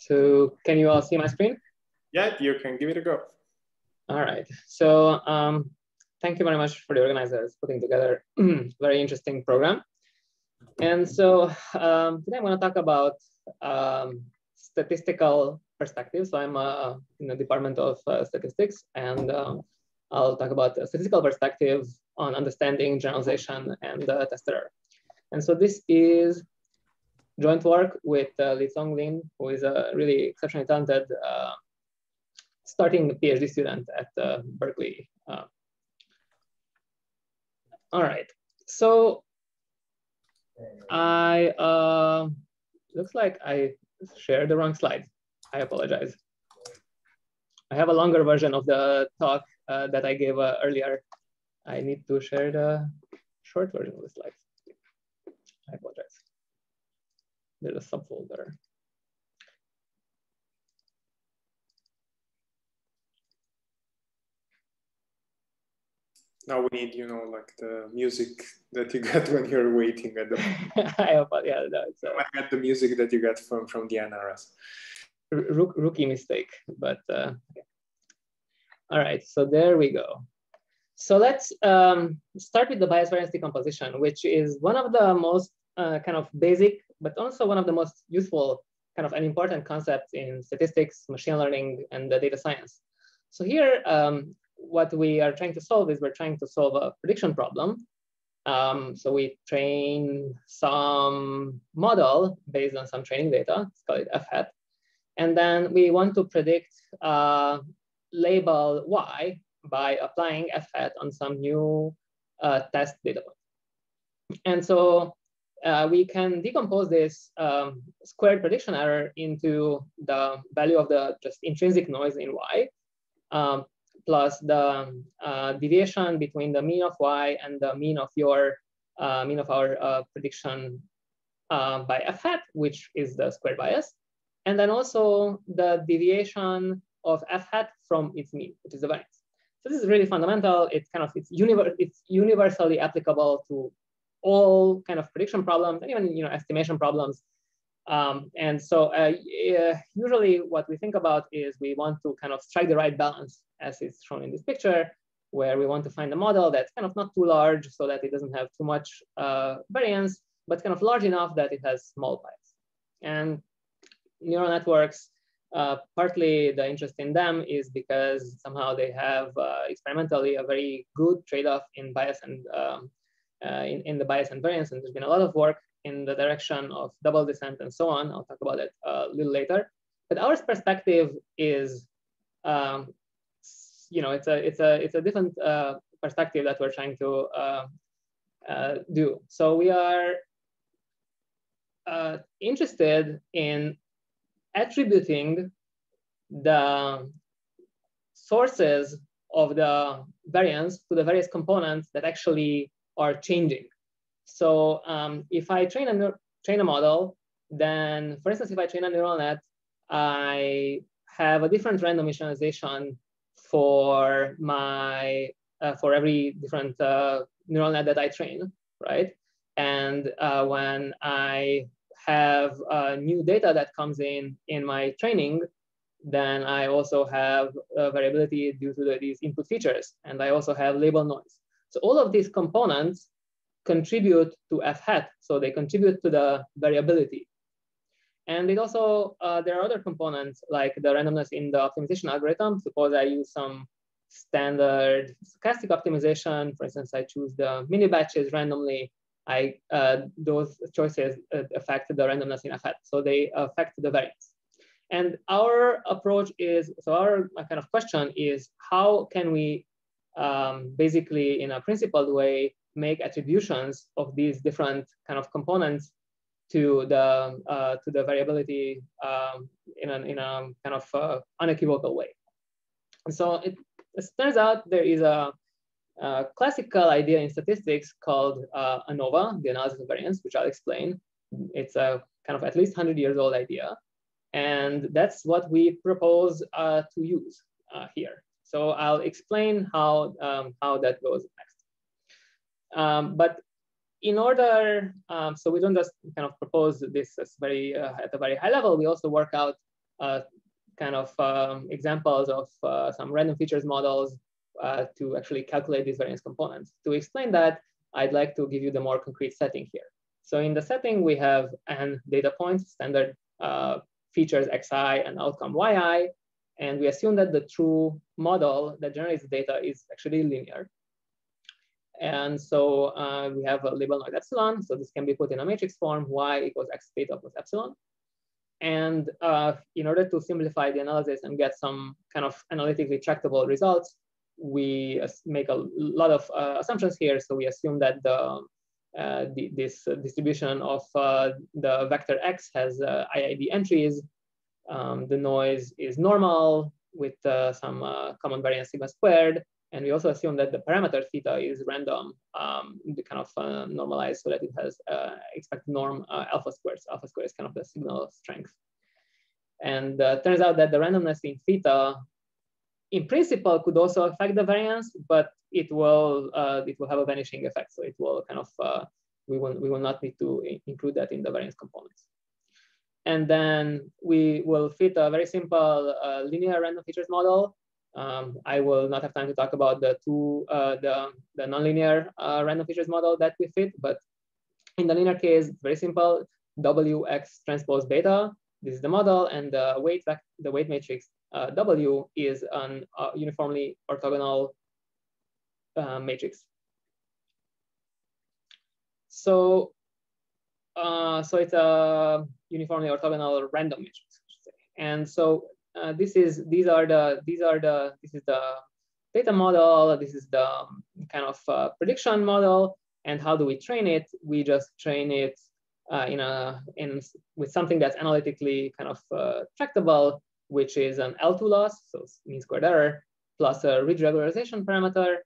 So can you all see my screen? Yeah, you can give it a go. All right. So um, thank you very much for the organizers putting together very interesting program. And so um, today I'm going to talk about um, statistical perspective. So I'm uh, in the Department of uh, Statistics, and um, I'll talk about a statistical perspective on understanding generalization and uh, test error. And so this is joint work with uh, Licong Lin, who is a really exceptionally talented uh, starting PhD student at uh, Berkeley. Uh. all right, so I, uh, looks like I shared the wrong slide. I apologize. I have a longer version of the talk uh, that I gave uh, earlier. I need to share the short version of the slides. I apologize. There's a subfolder. Now we need, you know, like the music that you get when you're waiting at the. I hope, yeah, no, it's. Uh, I get the music that you get from from the NRS. Rookie mistake, but uh, all right. So there we go. So let's um, start with the bias variance decomposition, which is one of the most uh, kind of basic, but also one of the most useful kind of an important concepts in statistics, machine learning, and the data science. So here, um, what we are trying to solve is we're trying to solve a prediction problem. Um, so we train some model based on some training data, let's call it f hat. And then we want to predict uh, label y by applying f hat on some new uh, test data. And so uh, we can decompose this um, squared prediction error into the value of the just intrinsic noise in y. Um, plus the uh, deviation between the mean of y and the mean of your uh, mean of our uh, prediction uh, by f hat, which is the square bias. And then also the deviation of f hat from its mean, which is the variance. So this is really fundamental. It's kind of, it's, univer it's universally applicable to all kind of prediction problems and even you know estimation problems um, and so uh, usually what we think about is we want to kind of strike the right balance as is shown in this picture, where we want to find a model that's kind of not too large so that it doesn't have too much uh, variance, but kind of large enough that it has small bias. And neural networks, uh, partly the interest in them is because somehow they have uh, experimentally a very good trade-off in bias and um, uh, in, in the bias and variance. And there's been a lot of work in the direction of double descent and so on. I'll talk about it a little later. But our perspective is, um, you know, it's a it's a it's a different uh, perspective that we're trying to uh, uh, do. So we are uh, interested in attributing the sources of the variance to the various components that actually are changing. So um, if I train a, train a model, then for instance, if I train a neural net, I have a different random initialization for my uh, for every different uh, neural net that I train, right? And uh, when I have uh, new data that comes in in my training, then I also have variability due to the, these input features, and I also have label noise. So all of these components contribute to f hat. So they contribute to the variability. And it also, uh, there are other components like the randomness in the optimization algorithm. Suppose I use some standard stochastic optimization. For instance, I choose the mini batches randomly. I, uh, those choices uh, affect the randomness in f hat. So they affect the variance. And our approach is, so our kind of question is how can we um, basically in a principled way make attributions of these different kind of components to the uh, to the variability um, in, an, in a kind of uh, unequivocal way. And so it, it, turns out there is a, a classical idea in statistics called uh, ANOVA, the analysis of variance, which I'll explain. It's a kind of at least 100 years old idea. And that's what we propose uh, to use uh, here. So I'll explain how, um, how that goes next. Um, but in order, um, so we don't just kind of propose this as very uh, at a very high level, we also work out uh, kind of um, examples of uh, some random features models uh, to actually calculate these variance components. To explain that, I'd like to give you the more concrete setting here. So in the setting, we have n data points, standard uh, features xi and outcome yi, and we assume that the true model that generates data is actually linear. And so uh, we have a label noise epsilon. So this can be put in a matrix form, y equals x theta plus epsilon. And uh, in order to simplify the analysis and get some kind of analytically tractable results, we make a lot of uh, assumptions here. So we assume that the, uh, the this distribution of uh, the vector x has uh, IID entries. Um, the noise is normal with uh, some common variance sigma squared. And we also assume that the parameter theta is random, um, kind of uh, normalized so that it has uh, expected norm uh, alpha squared. So alpha squared is kind of the signal strength. And uh, turns out that the randomness in theta, in principle, could also affect the variance, but it will uh, it will have a vanishing effect. So it will kind of uh, we will we will not need to include that in the variance components. And then we will fit a very simple linear random features model um, I will not have time to talk about the two, uh, the, the nonlinear uh, random features model that we fit, but in the linear case, very simple, Wx transpose beta, this is the model, and the weight, the weight matrix uh, W is an uh, uniformly orthogonal uh, matrix. So, uh, so it's a uniformly orthogonal random matrix, and so uh, this is these are the these are the this is the data model. This is the um, kind of uh, prediction model. And how do we train it? We just train it uh, in a in with something that's analytically kind of uh, tractable, which is an L2 loss, so mean squared error, plus a ridge regularization parameter.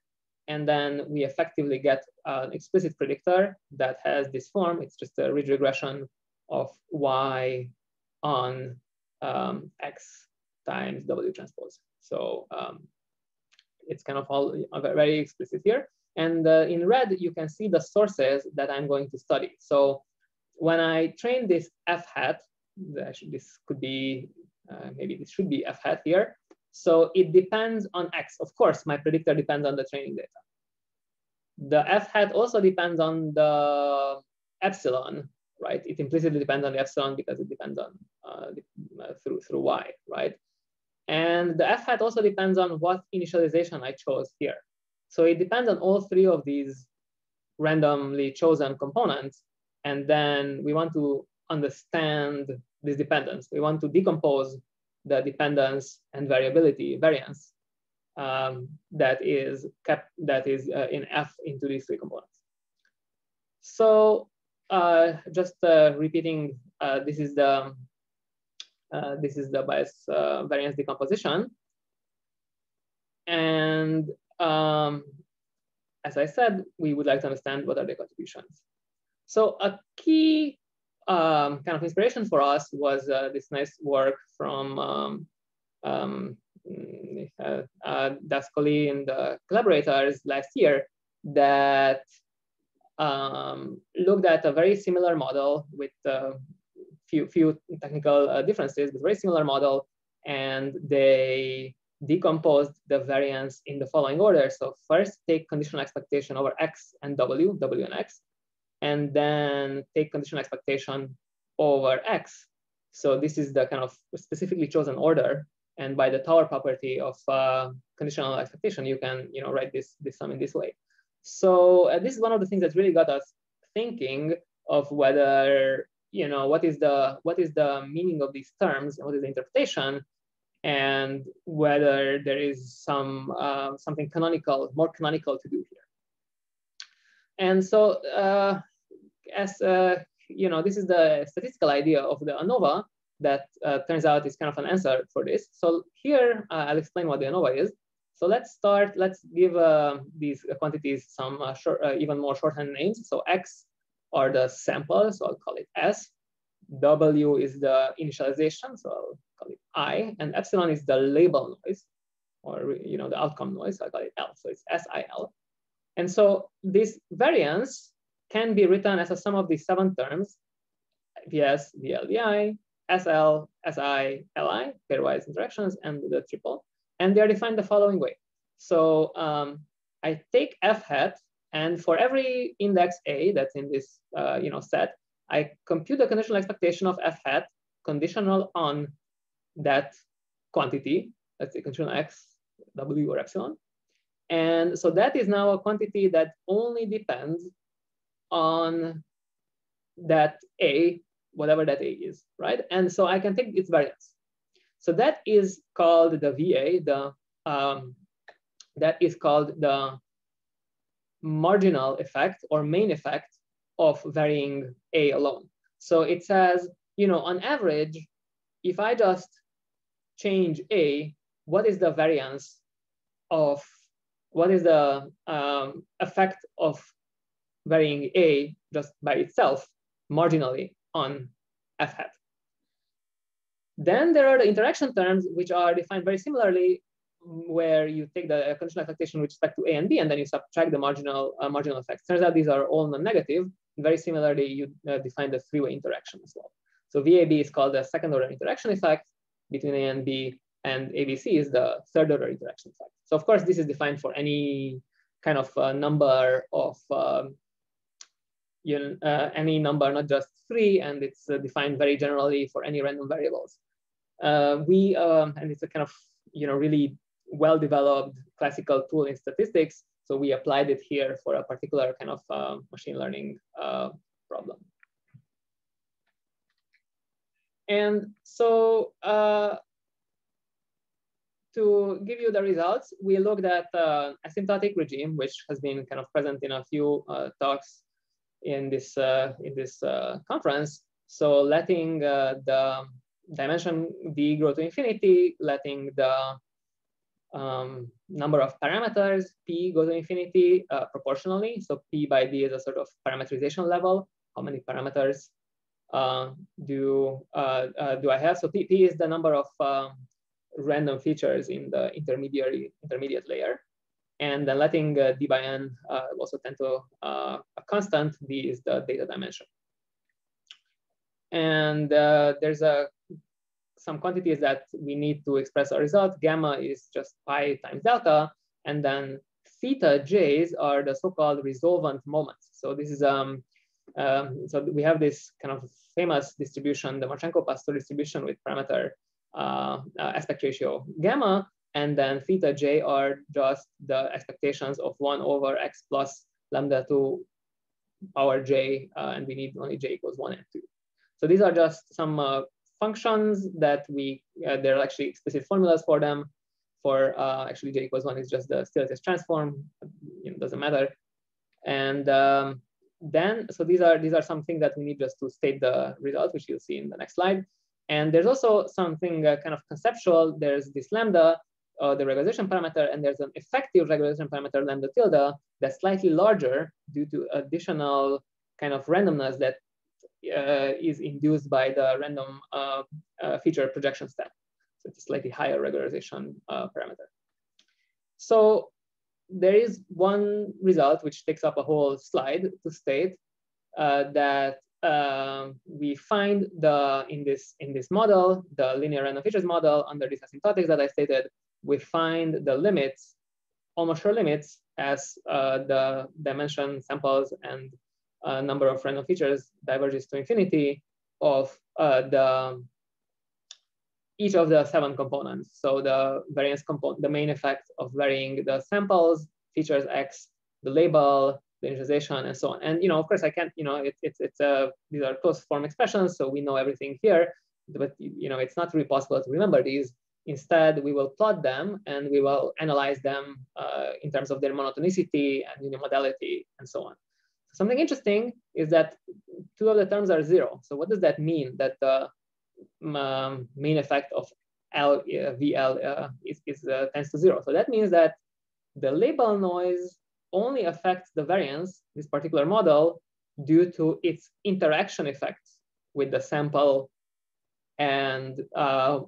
And then we effectively get an explicit predictor that has this form. It's just a ridge regression of y on um, x times W transpose. So um, it's kind of all uh, very explicit here. And uh, in red, you can see the sources that I'm going to study. So when I train this F hat, this could be, uh, maybe this should be F hat here. So it depends on X. Of course, my predictor depends on the training data. The F hat also depends on the epsilon, right? It implicitly depends on the epsilon because it depends on uh, uh through, through Y, right? And the f hat also depends on what initialization I chose here. So it depends on all three of these randomly chosen components. And then we want to understand this dependence. We want to decompose the dependence and variability variance um, that is kept that is uh, in F into these three components. So uh, just uh, repeating, uh, this is the uh, this is the bias uh, variance decomposition. And um, as I said, we would like to understand what are the contributions. So a key um, kind of inspiration for us was uh, this nice work from um, um, d'Ascoli and the collaborators last year that um, looked at a very similar model with uh, few, few technical uh, differences, but very similar model. And they decomposed the variance in the following order. So first take conditional expectation over X and W, W and X, and then take conditional expectation over X. So this is the kind of specifically chosen order. And by the Tower property of uh, conditional expectation, you can you know, write this, this sum in this way. So uh, this is one of the things that really got us thinking of whether you know, what is the what is the meaning of these terms and what is the interpretation, and whether there is some uh, something canonical, more canonical to do here. And so, uh, as uh, you know, this is the statistical idea of the ANOVA that uh, turns out is kind of an answer for this. So here, uh, I'll explain what the ANOVA is. So let's start, let's give uh, these quantities some short, even more shorthand names. So X are the samples, so I'll call it S. W is the initialization, so I'll call it I, and epsilon is the label noise, or you know the outcome noise, so I call it L, so it's SIL. And so this variance can be written as a sum of these seven terms, VS, VL, VI, SL, SI, LI, pairwise interactions, and the triple. And they are defined the following way. So um, I take f hat, and for every index A that's in this uh, you know set, I compute the conditional expectation of f hat conditional on that quantity, let's say conditional x, w, or epsilon. And so that is now a quantity that only depends on that A, whatever that A is, right? And so I can take its variance. So that is called the VA, the um, that is called the marginal effect or main effect of varying A alone. So it says, you know, on average, if I just change A, what is the variance of, what is the um, effect of varying A just by itself marginally on F hat. Then there are the interaction terms, which are defined very similarly, where you take the conditional expectation with respect to A and B, and then you subtract the marginal uh, marginal effects. Turns out these are all non-negative. Very similarly, you uh, define the three-way interaction as well. So VAB is called the second order interaction effect between A and B, and ABC is the third order interaction effect. So of course, this is defined for any kind of uh, number of um, you know, uh, any number, not just three, and it's uh, defined very generally for any random variables. Uh, we, um, and it's a kind of, you know, really well-developed classical tool in statistics. So we applied it here for a particular kind of uh, machine learning uh, problem. And so uh, to give you the results, we looked at uh, asymptotic regime, which has been kind of present in a few uh, talks in this in this conference. So letting the dimension d grow to infinity, letting the um, number of parameters p go to infinity uh, proportionally. So p by d is a sort of parameterization level. How many parameters uh, do uh, do I have? So p, p is the number of um, random features in the intermediary intermediate layer and then letting uh, d by n uh, also tend to uh, a constant, d is the data dimension. And there's a some quantities that we need to express our result. Gamma is just pi times delta, and then theta j's are the so-called resolvent moments. So this is um, um, so we have this kind of famous distribution, the Marchenko-Pastur distribution with parameter uh, uh, aspect ratio gamma, and then theta j are just the expectations of 1 over x plus lambda 2 power j, uh, and we need only j equals 1 and 2. So these are just some uh, functions that we, uh, there are actually explicit formulas for them. For uh, actually j equals 1 is just the Stieltjes transform, it doesn't matter. And um, then, so these are, these are something that we need just to state the result, which you'll see in the next slide. And there's also something uh, kind of conceptual. There's this lambda uh, the regularization parameter, and there's an effective regularization parameter lambda tilde that's slightly larger due to additional kind of randomness that is induced by the random uh, uh feature projection step. So it's a slightly higher regularization uh, parameter. So there is one result which takes up a whole slide to state uh, that um, we find the in this in this model, the linear random features model under this asymptotics that I stated, we find the limits, almost sure limits, as uh, the dimension samples and uh, number of random features diverges to infinity of uh, the each of the seven components. So the variance component, the main effect of varying the samples, features X, the label, the initialization, and so on. And you know, of course, I can't. You know, it, it's it's a these are closed form expressions, so we know everything here. But you know, it's not really possible to remember these. Instead, we will plot them and we will analyze them uh, in terms of their monotonicity and unimodality and so on. Something interesting is that two of the terms are zero. So what does that mean? That the um, main effect of L, uh, VL uh, is, is uh, tends to zero. So that means that the label noise only affects the variance, this particular model, due to its interaction effects with the sample and uh,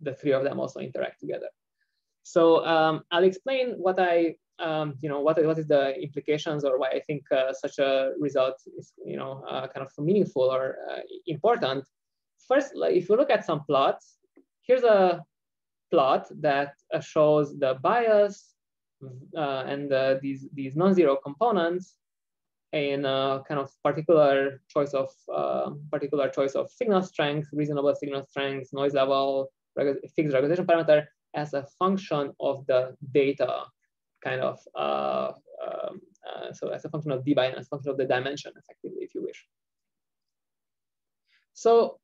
the three of them also interact together. So um, I'll explain what I, um, you know, what, what is the implications or why I think uh, such a result is, you know, uh, kind of meaningful or uh, important? First, if you look at some plots, here's a plot that uh, shows the bias uh, and these, these non-zero components in a kind of particular choice of uh, particular choice of signal strength, reasonable signal strength, noise level, fixed regularization parameter as a function of the data, kind of uh, um, uh, so as a function of d as a function of the dimension, effectively, if you wish. So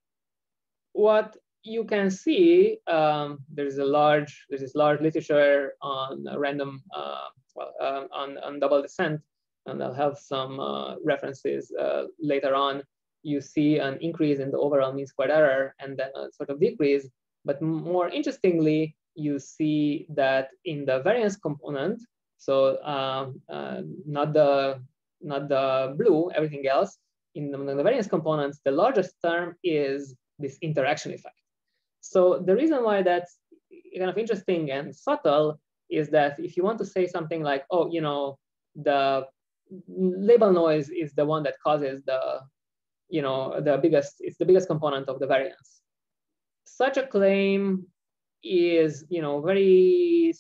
what you can see, um, there's a large, there's this large literature on random, uh, well, um, on, on double descent, and I'll have some uh, references uh, later on. You see an increase in the overall mean squared error and then a sort of decrease. But more interestingly, you see that in the variance component, so um, uh, not the not the blue, everything else, in the, in the variance components, the largest term is this interaction effect. So the reason why that's kind of interesting and subtle is that if you want to say something like, oh, you know, the label noise is the one that causes the, you know, the biggest, it's the biggest component of the variance. Such a claim is, you know, very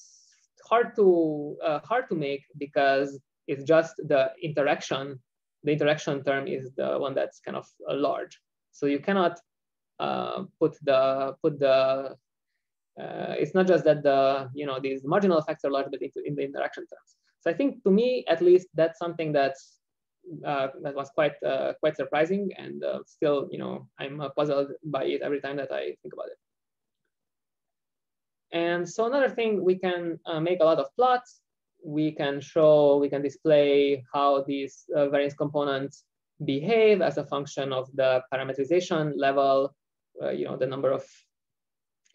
hard to uh, hard to make because it's just the interaction. The interaction term is the one that's kind of uh, large. So you cannot uh, put the put the uh, it's not just that the you know these marginal effects are large, but in, in the interaction terms. So I think to me, at least, that's something that's uh, that was quite uh, quite surprising, and uh, still, you know, I'm puzzled by it every time that I think about it. And so another thing, we can make a lot of plots. We can show, we can display how these variance components behave as a function of the parametrization level uh, you know, the number of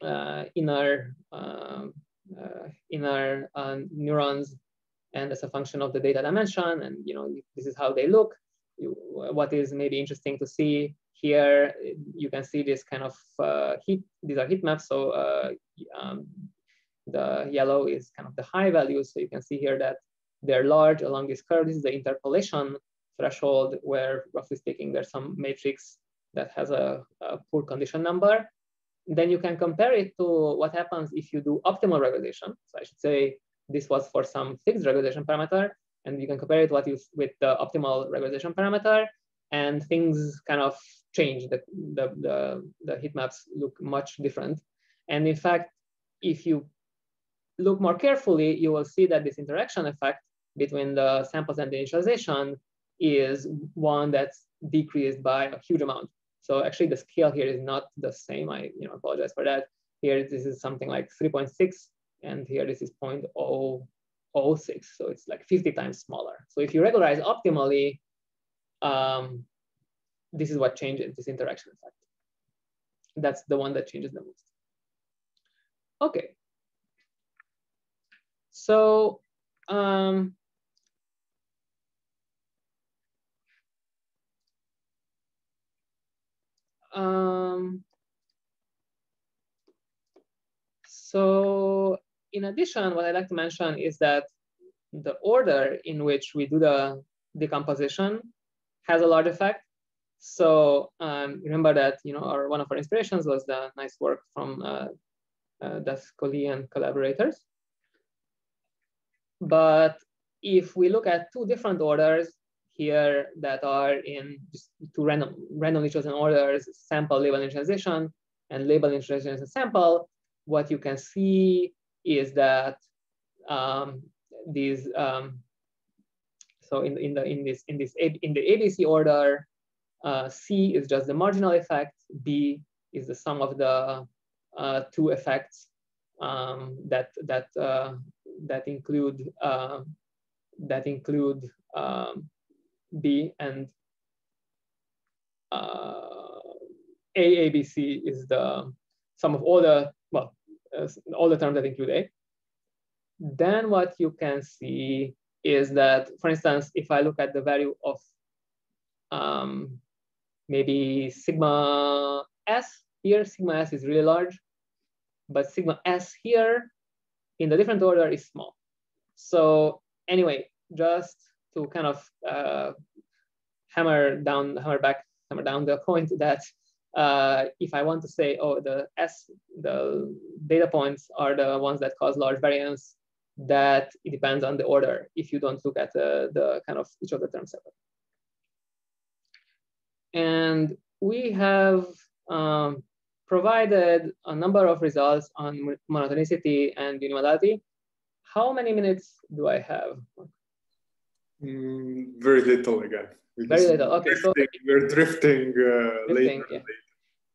uh, inner um, uh, inner neurons and as a function of the data dimension. And you know, this is how they look. You, what is maybe interesting to see here, you can see this kind of uh, heat. These are heat maps. So uh, um, the yellow is kind of the high values. So you can see here that they're large along this curve. This is the interpolation threshold where roughly speaking, there's some matrix that has a, a poor condition number, then you can compare it to what happens if you do optimal regularization. So I should say this was for some fixed regularization parameter, and you can compare it what you, with the optimal regularization parameter, and things kind of change. The, the, the, the heat maps look much different. And in fact, if you look more carefully, you will see that this interaction effect between the samples and the initialization is one that's decreased by a huge amount. So actually the scale here is not the same. I you know apologize for that. Here this is something like 3.6 and here this is 0.006. So it's like 50 times smaller. So if you regularize optimally, um, this is what changes this interaction effect. That's the one that changes the most. Okay. So um, Um, so in addition, what I'd like to mention is that the order in which we do the decomposition has a large effect. So um, remember that you know our one of our inspirations was the nice work from uh, uh, d'Ascoli and collaborators. But if we look at two different orders, here that are in just two random, randomly chosen orders, sample, label, initialization, and label, and sample, what you can see is that um, these, um, so in, in, the, in, this, in, this, in the ABC order, uh, C is just the marginal effect, B is the sum of the uh, two effects um, that, that, uh, that include, uh, that include um, B and uh, A, A, B, C is the sum of all the, well, uh, all the terms that include A. Then what you can see is that, for instance, if I look at the value of um, maybe sigma S here, sigma S is really large, but sigma S here in the different order is small. So anyway, just to kind of uh, hammer down, hammer back, hammer down the point that uh, if I want to say, oh, the S, the data points are the ones that cause large variance, that it depends on the order if you don't look at the, the kind of each of the terms separately. And we have um, provided a number of results on monotonicity and unimodality. How many minutes do I have? Mm, very little again. We're very little. Okay, drifting, so we're drifting, uh, drifting later, yeah.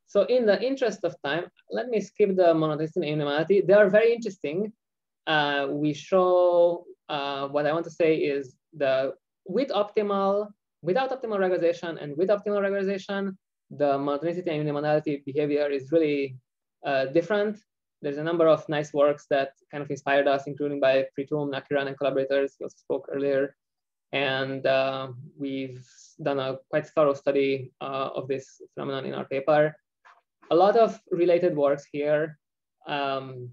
So in the interest of time, let me skip the monotonicity and unimodality. They are very interesting. Uh, we show uh, what I want to say is the with optimal, without optimal regularization and with optimal regularization, the monotonicity and unimodality behavior is really uh, different. There's a number of nice works that kind of inspired us, including by Preetum, Nakkiran, and collaborators who spoke earlier. And uh, we've done a quite thorough study uh, of this phenomenon in our paper a lot of related works here. Um,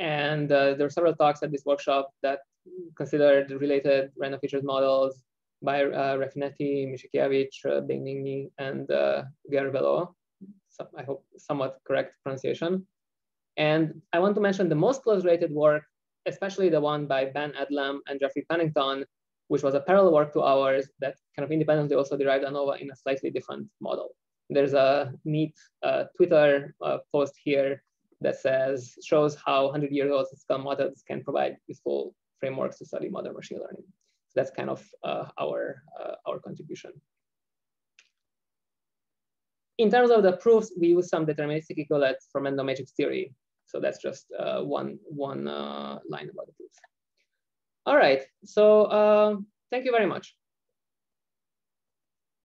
and uh, there are several talks at this workshop that considered related random features models by uh, Raffinetti, Misiakiewicz, uh, Benigni, and uh, Guerre-Belot. So I hope somewhat correct pronunciation. And I want to mention the most close related work, especially the one by Ben Adlam and Jeffrey Pennington, which was a parallel work to ours that kind of independently also derived ANOVA in a slightly different model. There's a neat uh, Twitter uh, post here that says, shows how 100 years old statistical models can provide useful frameworks to study modern machine learning. So that's kind of uh, our, uh, our contribution. In terms of the proofs, we use some deterministic equivalents from random matrix theory. So that's just uh, one, one uh, line about the proofs. All right, so thank you very much.